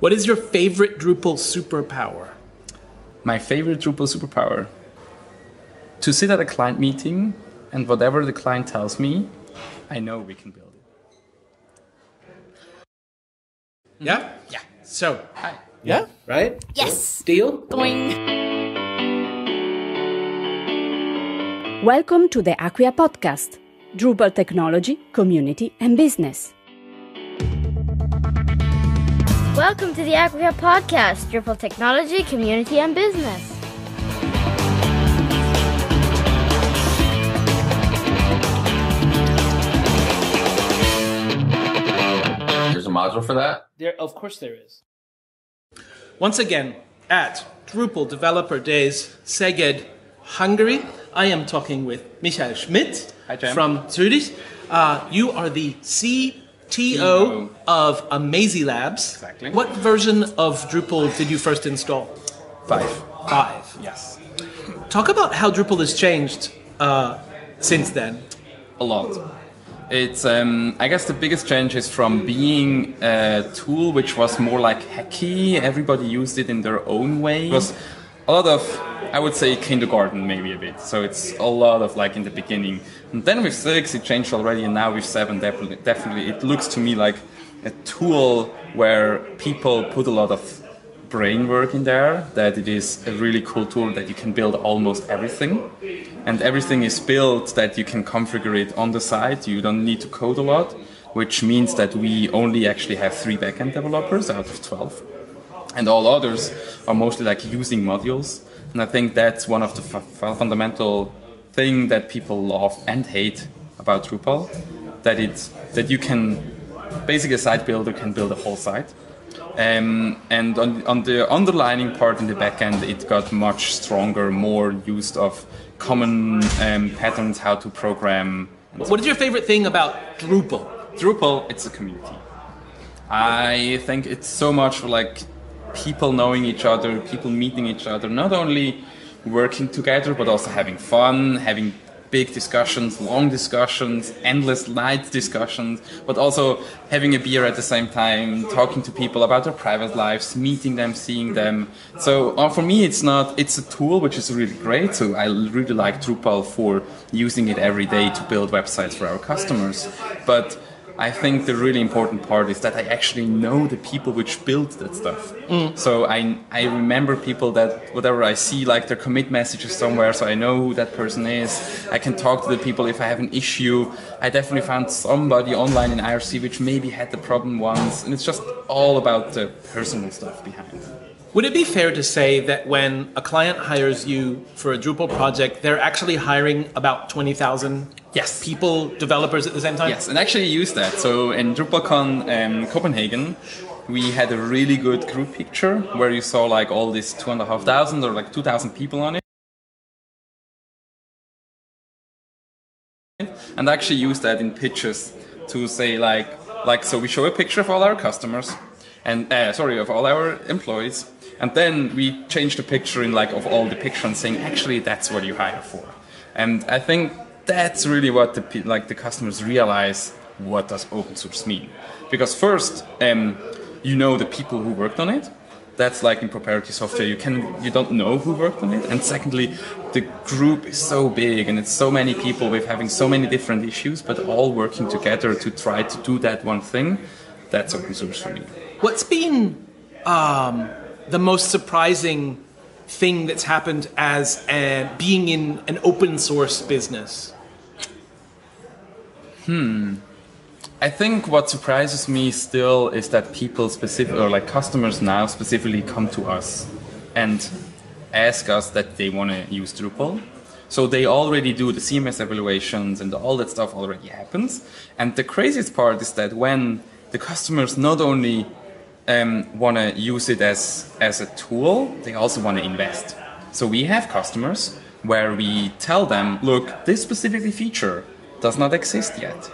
What is your favorite Drupal superpower? My favorite Drupal superpower? To sit at a client meeting and whatever the client tells me, I know we can build it. Hmm? Yeah? Yeah. So, Hi. Yeah, right? Yes. Deal? Boing. Welcome to the Acquia podcast, Drupal technology, community, and business. Welcome to the Acquia Podcast, Drupal Technology, Community, and Business. There's a module for that. There, of course, there is. once again, at Drupal Developer Days, Szeged, Hungary, I am talking with Michael Schmid Hi, from Zurich. Uh, you are the CTO of Amazee Labs. Exactly. What version of Drupal did you first install? Five. Five. Yes. Talk about how Drupal has changed uh, since then. A lot. It's, um, I guess, the biggest change is from being a tool which was more like hacky. Everybody used it in their own way. It was a lot of, I would say, kindergarten maybe a bit. So it's a lot of like in the beginning. And then with six, it changed already, and now with seven, definitely, definitely, it looks to me like a tool where people put a lot of brain work in there that it is a really cool tool that you can build almost everything and everything is built that you can configure it on the side you don't need to code a lot which means that we only actually have three backend developers out of 12 and all others are mostly like using modules and i think that's one of the fu- fu- fundamental thing that people love and hate about drupal that it that you can basically a site builder can build a whole site um, and on, on the underlining part in the backend, it got much stronger, more used of common um, patterns, how to program. What is your favorite thing about Drupal? Drupal, it's a community. I think it's so much like people knowing each other, people meeting each other, not only working together, but also having fun, having big discussions, long discussions, endless night discussions, but also having a beer at the same time, talking to people about their private lives, meeting them, seeing them. So uh, for me, it's not, it's a tool which is really great. So I really like Drupal for using it every day to build websites for our customers. But I think the really important part is that I actually know the people which built that stuff. Mm. So I I remember people that whatever I see like their commit messages somewhere, so I know who that person is. I can talk to the people if I have an issue. I definitely found somebody online in IRC which maybe had the problem once, and it's just all about the personal stuff behind. Would it be fair to say that when a client hires you for a Drupal project, they're actually hiring about 20,000 Yes. people, developers at the same time? Yes, and actually use that. So in DrupalCon um, Copenhagen, we had a really good group picture where you saw like all these two and a half thousand or like two thousand people on it. And actually use that in pitches to say like like so we show a picture of all our customers and uh, sorry of all our employees and then we change the picture in like of all the pictures saying actually that's what you hire for and i think that's really what the like the customers realize what does open source mean. Because first um, you know the people who worked on it. That's like in proprietary software you can you don't know who worked on it. And secondly the group is so big and it's so many people with having so many different issues but all working together to try to do that one thing that's open source for me. What's been um, the most surprising thing that's happened as a, being in an open source business? Hmm. I think what surprises me still is that people specific or like customers now specifically come to us and ask us that they want to use Drupal. So they already do the CMS evaluations and all that stuff already happens. And the craziest part is that when the customers not only um, want to use it as as a tool, they also want to invest. So we have customers where we tell them, look, this specific feature does not exist yet.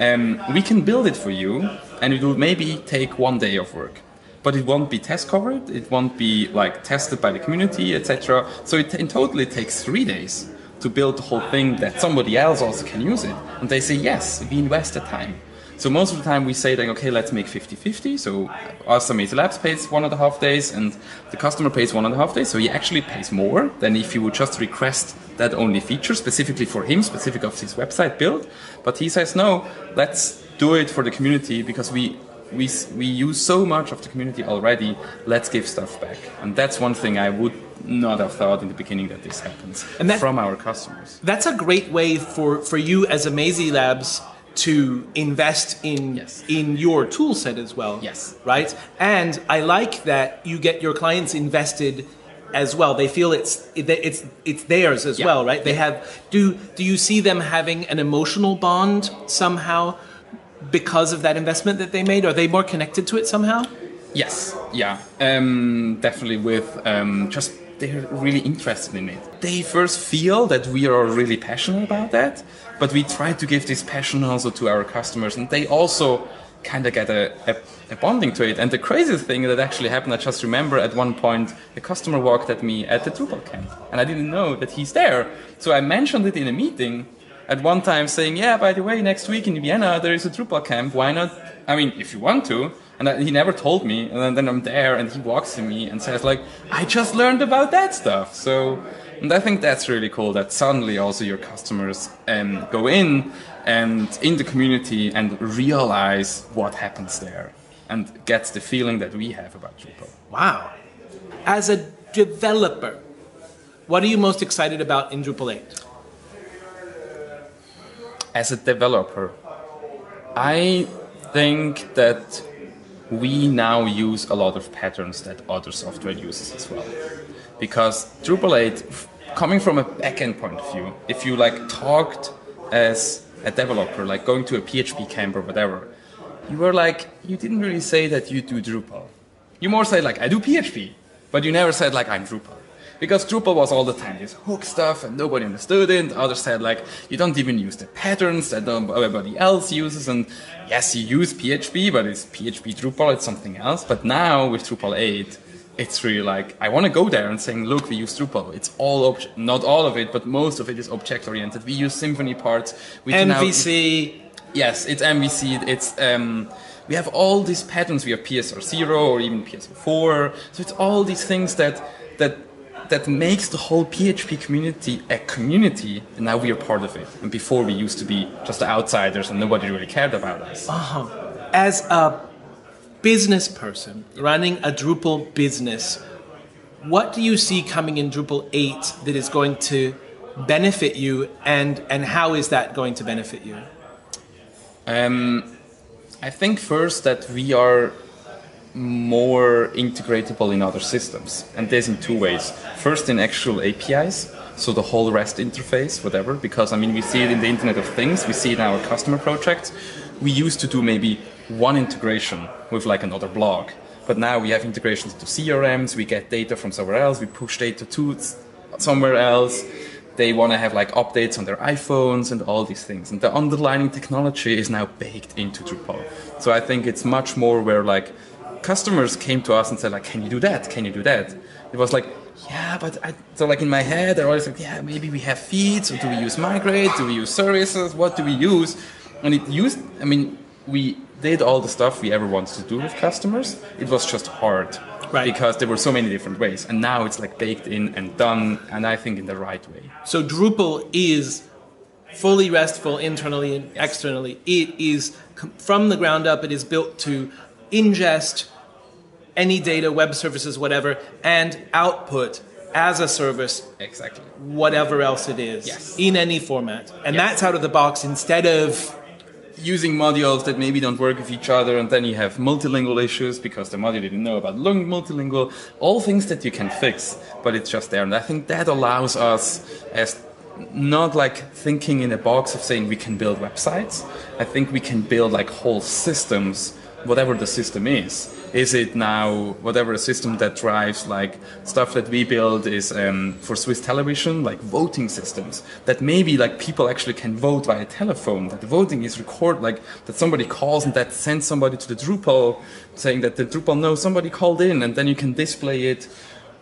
Um, we can build it for you, and it will maybe take one day of work, but it won't be test covered. It won't be like tested by the community, etc. So it, in total, it takes three days to build the whole thing that somebody else also can use it. And they say yes, we invest the time. So most of the time we say like, okay, let's make 50-50. So us Amazee Labs pays one and a half days and the customer pays one and a half days. So he actually pays more than if you would just request that only feature specifically for him, specific of his website build. But he says, no, let's do it for the community because we we, we use so much of the community already, let's give stuff back. And that's one thing I would not have thought in the beginning that this happens And that- from our customers. That's a great way for, for you as Amazee Labs to invest in Yes. in your tool set as well. Yes. Right? And I like that you get your clients invested as well. They feel it's it's it's theirs as Yeah. well, right? They have do do you see them having an emotional bond somehow because of that investment that they made? Are they more connected to it somehow? Yes, yeah, um, definitely. With um, just they're really interested in it. They first feel that we are really passionate about that, but we try to give this passion also to our customers, and they also kind of get a, a, a bonding to it. And the craziest thing that actually happened, I just remember at one point a customer walked at me at the Drupal camp, and I didn't know that he's there. So I mentioned it in a meeting at one time, saying, "Yeah, by the way, next week in Vienna there is a Drupal camp. Why not? I mean, if you want to." And I, he never told me, and then, then I'm there, and he walks to me and says, "Like, I just learned about that stuff." So, and I think that's really cool. That suddenly also your customers um, go in and in the community and realize what happens there, and gets the feeling that we have about Drupal. Wow. As a developer, what are you most excited about in Drupal 8? as a developer, I think that we now use a lot of patterns that other software uses as well. Because Drupal 8, coming from a backend point of view, if you like talked as a developer, like going to a PHP camp or whatever, you were like, you didn't really say that you do Drupal. You more said like, I do PHP, but you never said like, I'm Drupal. Because Drupal was all the time this hook stuff and nobody understood it. Others said like, you don't even use the patterns that everybody else uses. And yes, you use PHP, but it's PHP Drupal, it's something else. But now with Drupal 8, it's really like, I want to go there and saying, look, we use Drupal. It's all, obj- not all of it, but most of it is object oriented. We use Symfony parts. We can now- MVC. Yes, it's MVC. It's um, we have all these patterns. We have PSR zero or even PSR four. So it's all these things that that that makes the whole PHP community a community, and now we are part of it. And before we used to be just the outsiders, and nobody really cared about us. As a business person running a Drupal business, what do you see coming in Drupal 8 that is going to benefit you and, and how is that going to benefit you? Um, I think first that we are more integratable in other systems, and this in two ways. First, in actual APIs, so the whole REST interface, whatever. Because I mean, we see it in the Internet of Things, we see it in our customer projects. We used to do maybe one integration with like another blog, but now we have integrations to CRMs. We get data from somewhere else. We push data to somewhere else they want to have like updates on their iPhones and all these things. And the underlying technology is now baked into Drupal. So I think it's much more where like customers came to us and said like, can you do that? Can you do that? It was like, yeah, but I, so like in my head, they're always like, yeah, maybe we have feeds or do we use migrate? Do we use services? What do we use? And it used, I mean, we did all the stuff we ever wanted to do with customers. It was just hard Right. because there were so many different ways. And now it's like baked in and done, and I think in the right way. So Drupal is fully RESTful internally and externally. It is from the ground up. It is built to ingest any data, web services, whatever, and output as a service Exactly. whatever else it is Yes. in any format. And Yes. that's out of the box instead of Using modules that maybe don't work with each other, and then you have multilingual issues because the module didn't know about multilingual. All things that you can fix, but it's just there. And I think that allows us as not like thinking in a box of saying we can build websites. I think we can build like whole systems, whatever the system is. Is it now whatever a system that drives like stuff that we build is um, for Swiss television, like voting systems that maybe like people actually can vote via telephone. That the voting is record like that somebody calls and that sends somebody to the Drupal saying that the Drupal knows somebody called in, and then you can display it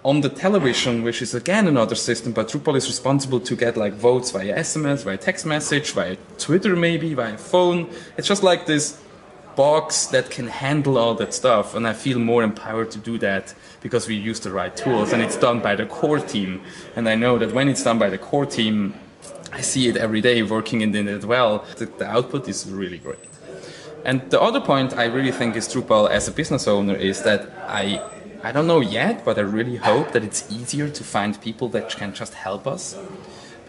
on the television, which is again another system, but Drupal is responsible to get like votes via SMS, via text message, via Twitter maybe, via phone. It's just like this box that can handle all that stuff. And I feel more empowered to do that because we use the right tools and it's done by the core team. And I know that when it's done by the core team, I see it every day working in it well. The, the output is really great. And the other point I really think is Drupal as a business owner is that I I don't know yet, but I really hope that it's easier to find people that can just help us.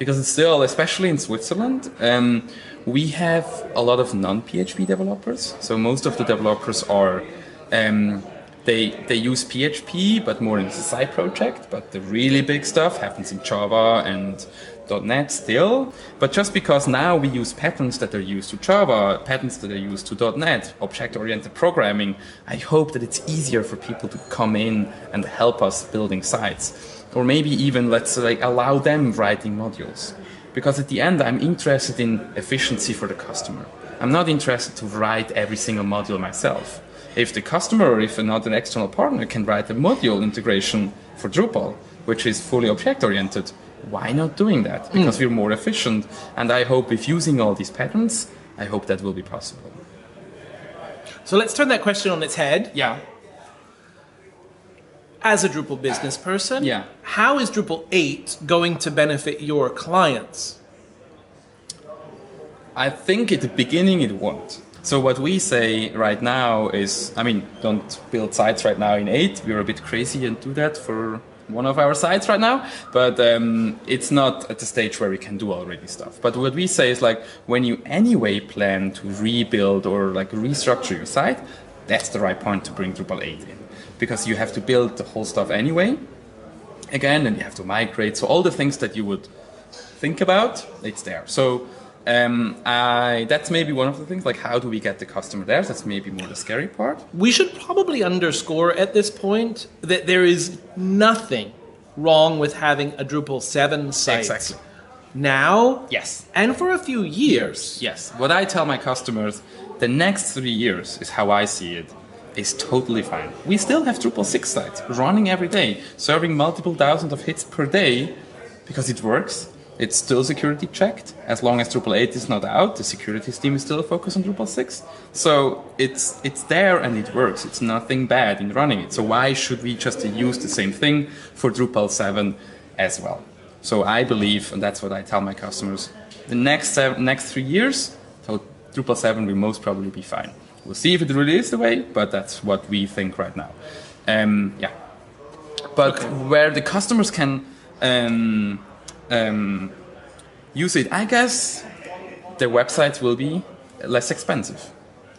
Because it's still, especially in Switzerland, um, we have a lot of non-PHP developers. So most of the developers are um, they they use PHP, but more in the side project. But the really big stuff happens in Java and .NET still, but just because now we use patterns that are used to Java, patterns that are used to .NET, object-oriented programming, I hope that it's easier for people to come in and help us building sites. Or maybe even, let's like, allow them writing modules. Because at the end, I'm interested in efficiency for the customer. I'm not interested to write every single module myself. If the customer or if another external partner can write a module integration for Drupal, which is fully object-oriented, why not doing that? Hmm. Because we're more efficient. And I hope if using all these patterns, I hope that will be possible. So let's turn that question on its head. Yeah. As a Drupal business person, Yeah. how is Drupal 8 going to benefit your clients? I think at the beginning it won't. So what we say right now is, I mean, don't build sites right now in 8. We're a bit crazy and do that for one of our sites right now, but um, it's not at the stage where we can do already stuff. But what we say is like, when you anyway plan to rebuild or like restructure your site, that's the right point to bring Drupal 8 in. Because you have to build the whole stuff anyway, again, and you have to migrate. So all the things that you would think about, it's there. So um, I, that's maybe one of the things. Like, how do we get the customer there? That's maybe more the scary part. We should probably underscore at this point that there is nothing wrong with having a Drupal 7 site. Exactly. Now, Yes. and for a few years. Yes. What I tell my customers, the next three years is how I see it. Is totally fine. We still have Drupal 6 sites running every day, serving multiple thousands of hits per day because it works. It's still security checked. As long as Drupal 8 is not out, the security team is still focused on Drupal 6. So it's it's there and it works. It's nothing bad in running it. So why should we just use the same thing for Drupal 7 as well? So I believe, and that's what I tell my customers, the next seven, next three years, so Drupal 7 will most probably be fine. We'll see if it really is the way, but that's what we think right now. Um, yeah. But where the customers can um, um, use it, I guess the websites will be less expensive.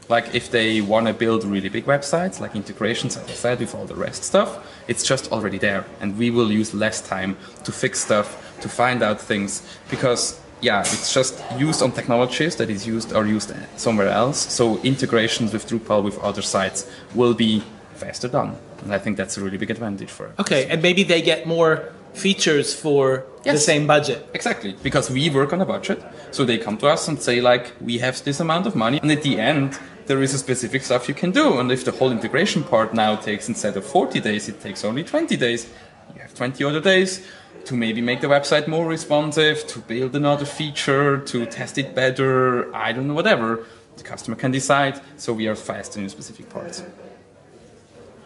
Like if they want to build really big websites, like integrations, as I said, with all the REST stuff, it's just already there, and we will use less time to fix stuff, to find out things, because yeah, it's just used on technologies that is used or used somewhere else. So integrations with Drupal with other sites will be faster done, and I think that's a really big advantage for us. Okay, and maybe they get more features for the same budget. Exactly, because we work on a budget. So they come to us and say, like, we have this amount of money, and at the end, there is a specific stuff you can do. And if the whole integration part now takes, instead of 40 days, it takes only 20 days, you have 20 other days to maybe make the website more responsive, to build another feature, to test it better, I don't know, whatever. The customer can decide, so we are fast in specific parts.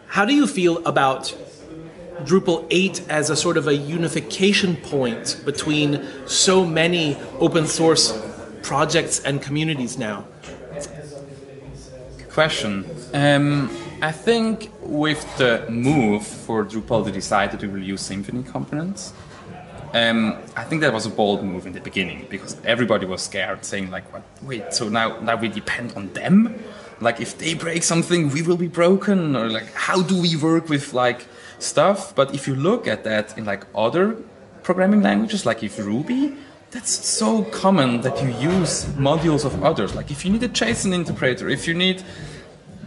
How do you feel about Drupal 8 as a sort of a unification point between so many open source projects and communities now? question. Um, I think with the move for Drupal to decide that we will use Symfony components, um, I think that was a bold move in the beginning because everybody was scared, saying like, "What? Wait, so now now we depend on them? Like, if they break something, we will be broken, or like, how do we work with like stuff?" But if you look at that in like other programming languages, like if Ruby, that's so common that you use modules of others. Like if you need a JSON interpreter, if you need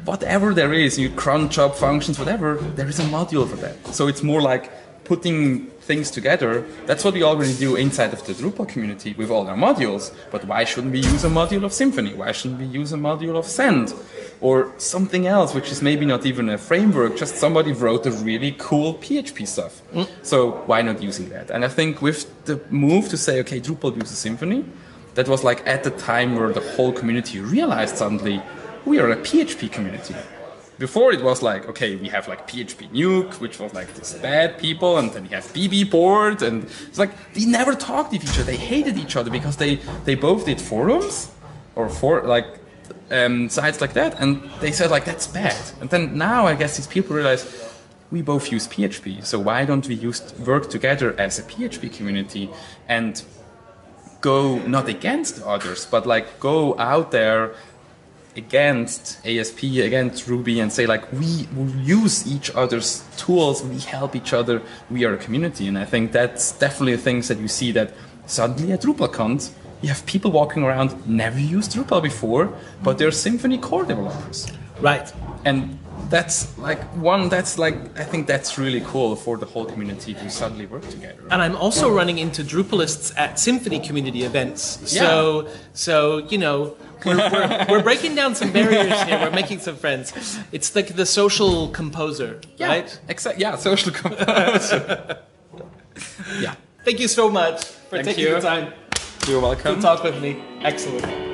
whatever there is, you crunch up functions, whatever, there is a module for that. So it's more like putting things together. That's what we already do inside of the Drupal community with all our modules. But why shouldn't we use a module of Symfony? Why shouldn't we use a module of Zend? Or something else, which is maybe not even a framework, just somebody wrote a really cool PHP stuff. Mm. So why not using that? And I think with the move to say, okay, Drupal uses Symfony, that was like at the time where the whole community realized suddenly, we are a PHP community. Before it was like, okay, we have like PHP Nuke, which was like this bad people, and then we have BB Board, and it's like they never talked with each other. They hated each other because they they both did forums or for like um, sites like that, and they said like that's bad. And then now I guess these people realize we both use PHP, so why don't we use work together as a PHP community and go not against others, but like go out there against ASP, against Ruby, and say like we will use each other's tools, we help each other, we are a community, and I think that's definitely things that you see that suddenly at DrupalCon you have people walking around never used Drupal before, but they're Symfony core developers, Right. and that's like one that's like I think that's really cool for the whole community to suddenly work together. And I'm also running into Drupalists at Symfony community events. So, so you know, we're, we're, we're breaking down some barriers here. We're making some friends. It's like the social composer, right? Exactly. Yeah, social composer. yeah. Thank you so much for Thank taking you. the time You're to welcome. talk with me. Excellent.